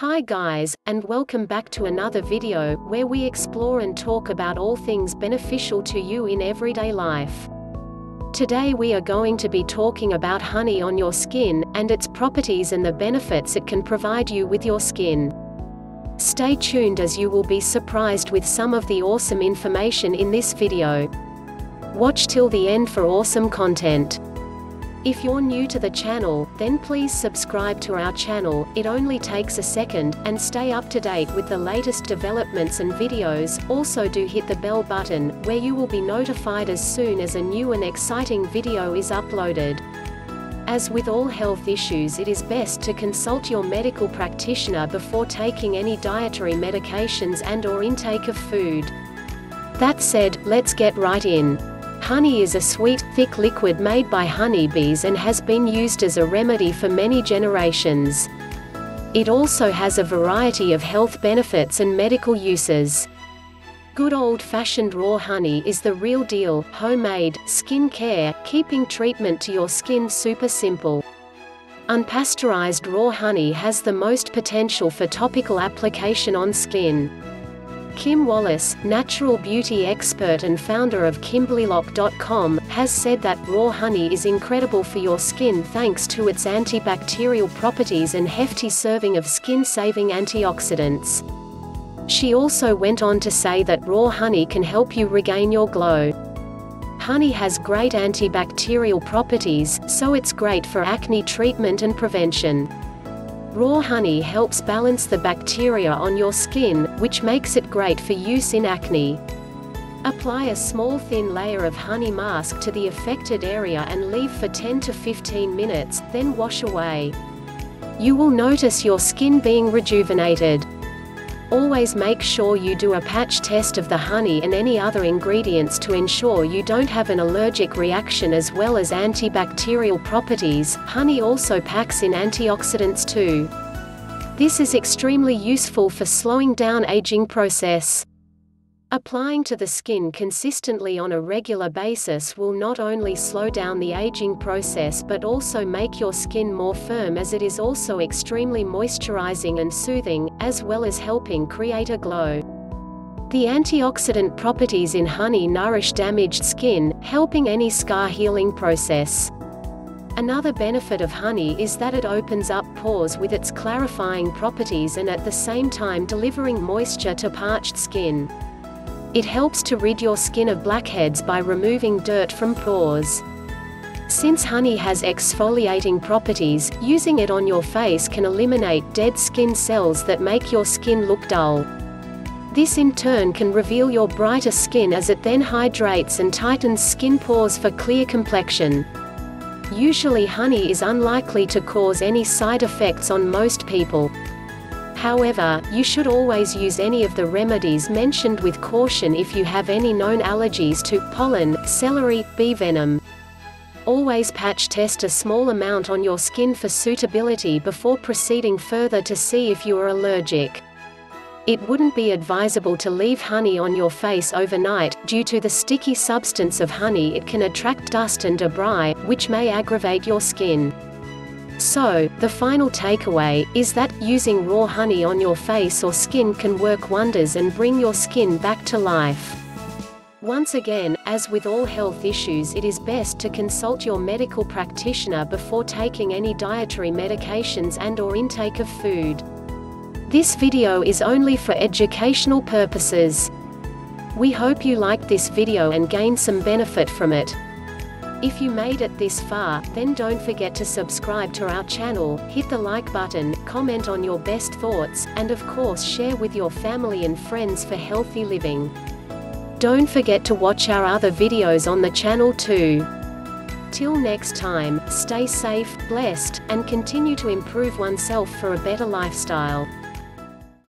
Hi guys, and welcome back to another video, where we explore and talk about all things beneficial to you in everyday life. Today we are going to be talking about honey on your skin, and its properties and the benefits it can provide you with your skin. Stay tuned as you will be surprised with some of the awesome information in this video. Watch till the end for awesome content. If you're new to the channel, then please subscribe to our channel, it only takes a second, and stay up to date with the latest developments and videos, also do hit the bell button, where you will be notified as soon as a new and exciting video is uploaded. As with all health issues it is best to consult your medical practitioner before taking any dietary medications and or intake of food. That said, let's get right in. Honey is a sweet, thick liquid made by honeybees and has been used as a remedy for many generations. It also has a variety of health benefits and medical uses. Good old-fashioned raw honey is the real deal, homemade, skin care, keeping treatment to your skin super simple. Unpasteurized raw honey has the most potential for topical application on skin. Kim Wallace, natural beauty expert and founder of KimberlyLock.com, has said that raw honey is incredible for your skin thanks to its antibacterial properties and hefty serving of skin-saving antioxidants. She also went on to say that raw honey can help you regain your glow. Honey has great antibacterial properties, so it's great for acne treatment and prevention. Raw honey helps balance the bacteria on your skin, which makes it great for use in acne. Apply a small thin layer of honey mask to the affected area and leave for 10 to 15 minutes, then wash away. You will notice your skin being rejuvenated. Always make sure you do a patch test of the honey and any other ingredients to ensure you don't have an allergic reaction as well as antibacterial properties. Honey also packs in antioxidants too. This is extremely useful for slowing down aging process. Applying to the skin consistently on a regular basis will not only slow down the aging process but also make your skin more firm as it is also extremely moisturizing and soothing, as well as helping create a glow. The antioxidant properties in honey nourish damaged skin, helping any scar healing process. Another benefit of honey is that it opens up pores with its clarifying properties and at the same time delivering moisture to parched skin. It helps to rid your skin of blackheads by removing dirt from pores. Since honey has exfoliating properties, using it on your face can eliminate dead skin cells that make your skin look dull. This in turn can reveal your brighter skin as it then hydrates and tightens skin pores for clear complexion. Usually honey is unlikely to cause any side effects on most people. However, you should always use any of the remedies mentioned with caution if you have any known allergies to pollen, celery, bee venom. Always patch test a small amount on your skin for suitability before proceeding further to see if you are allergic. It wouldn't be advisable to leave honey on your face overnight, due to the sticky substance of honey it can attract dust and debris, which may aggravate your skin. So, the final takeaway, is that, using raw honey on your face or skin can work wonders and bring your skin back to life. Once again, as with all health issues it is best to consult your medical practitioner before taking any dietary medications and or intake of food. This video is only for educational purposes. We hope you liked this video and gained some benefit from it. If you made it this far, then don't forget to subscribe to our channel, hit the like button, comment on your best thoughts, and of course share with your family and friends for healthy living. Don't forget to watch our other videos on the channel too. Till next time, stay safe, blessed, and continue to improve oneself for a better lifestyle.